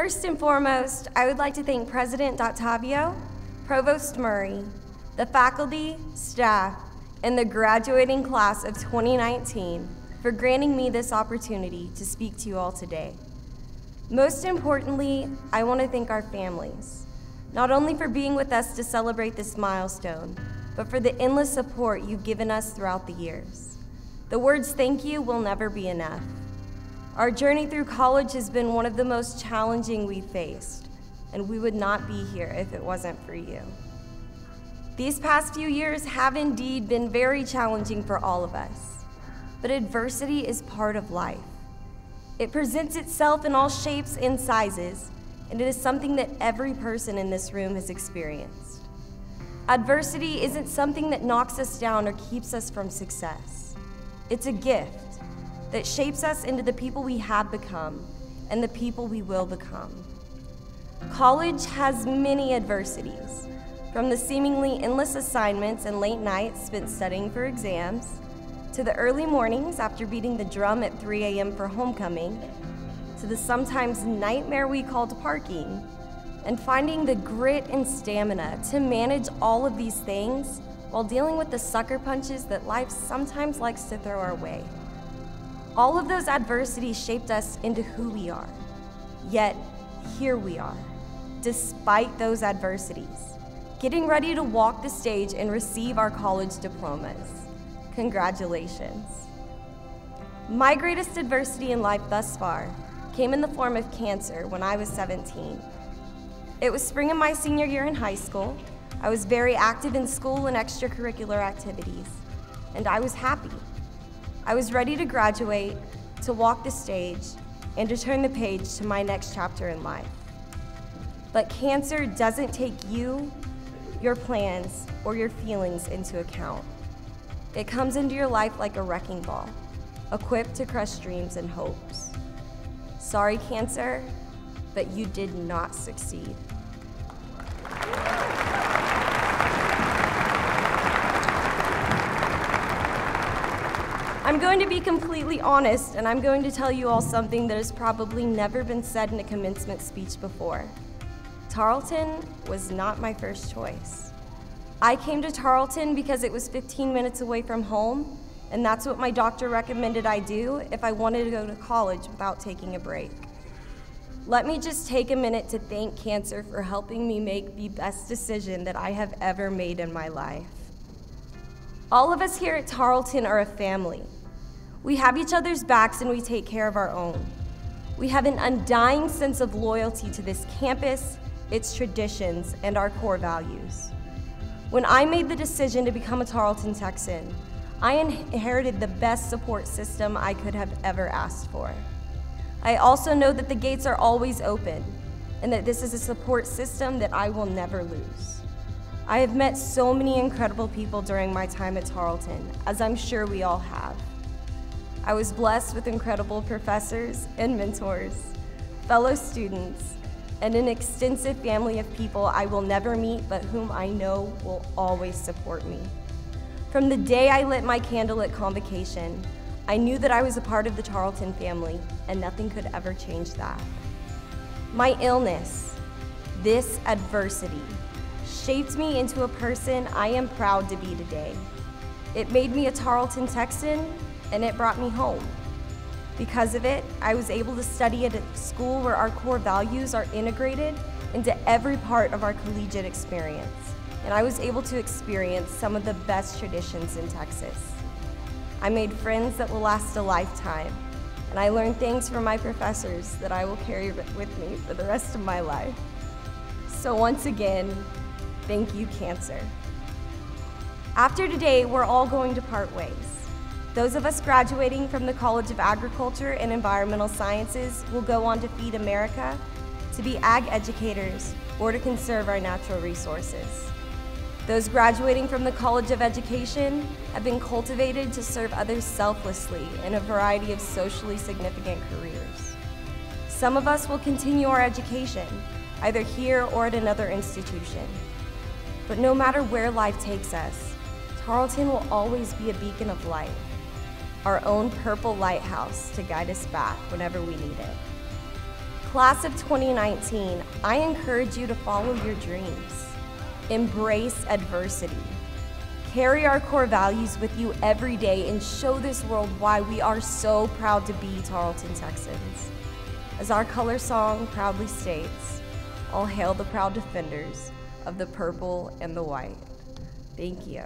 First and foremost, I would like to thank President Dottavio, Provost Murray, the faculty, staff, and the graduating class of 2019 for granting me this opportunity to speak to you all today. Most importantly, I want to thank our families, not only for being with us to celebrate this milestone, but for the endless support you've given us throughout the years. The words thank you will never be enough. Our journey through college has been one of the most challenging we've faced, and we would not be here if it wasn't for you. These past few years have indeed been very challenging for all of us, but adversity is part of life. It presents itself in all shapes and sizes, and it is something that every person in this room has experienced. Adversity isn't something that knocks us down or keeps us from success. It's a gift that shapes us into the people we have become and the people we will become. College has many adversities, from the seemingly endless assignments and late nights spent studying for exams, to the early mornings after beating the drum at 3 a.m. for homecoming, to the sometimes nightmare we called parking, and finding the grit and stamina to manage all of these things while dealing with the sucker punches that life sometimes likes to throw our way. All of those adversities shaped us into who we are. Yet, here we are, despite those adversities, getting ready to walk the stage and receive our college diplomas. Congratulations. My greatest adversity in life thus far came in the form of cancer when I was 17. It was spring of my senior year in high school. I was very active in school and extracurricular activities, and I was happy. I was ready to graduate, to walk the stage, and to turn the page to my next chapter in life. But cancer doesn't take you, your plans, or your feelings into account. It comes into your life like a wrecking ball, equipped to crush dreams and hopes. Sorry, Cancer, but you did not succeed. I'm going to be completely honest, and I'm going to tell you all something that has probably never been said in a commencement speech before. Tarleton was not my first choice. I came to Tarleton because it was 15 minutes away from home, and that's what my doctor recommended I do if I wanted to go to college without taking a break. Let me just take a minute to thank cancer for helping me make the best decision that I have ever made in my life. All of us here at Tarleton are a family. We have each other's backs and we take care of our own. We have an undying sense of loyalty to this campus, its traditions, and our core values. When I made the decision to become a Tarleton Texan, I inherited the best support system I could have ever asked for. I also know that the gates are always open and that this is a support system that I will never lose. I have met so many incredible people during my time at Tarleton, as I'm sure we all have. I was blessed with incredible professors and mentors, fellow students, and an extensive family of people I will never meet but whom I know will always support me. From the day I lit my candle at convocation, I knew that I was a part of the Tarleton family and nothing could ever change that. My illness, this adversity, shaped me into a person I am proud to be today. It made me a Tarleton Texan, and it brought me home. Because of it, I was able to study at a school where our core values are integrated into every part of our collegiate experience, and I was able to experience some of the best traditions in Texas. I made friends that will last a lifetime, and I learned things from my professors that I will carry with me for the rest of my life. So once again, Thank you, Cancer. After today, we're all going to part ways. Those of us graduating from the College of Agriculture and Environmental Sciences will go on to feed America, to be ag educators, or to conserve our natural resources. Those graduating from the College of Education have been cultivated to serve others selflessly in a variety of socially significant careers. Some of us will continue our education, either here or at another institution. But no matter where life takes us, Tarleton will always be a beacon of light, our own purple lighthouse to guide us back whenever we need it. Class of 2019, I encourage you to follow your dreams. Embrace adversity. Carry our core values with you every day and show this world why we are so proud to be Tarleton Texans. As our color song proudly states, all hail the proud defenders of the purple and the white. Thank you.